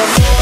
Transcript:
love.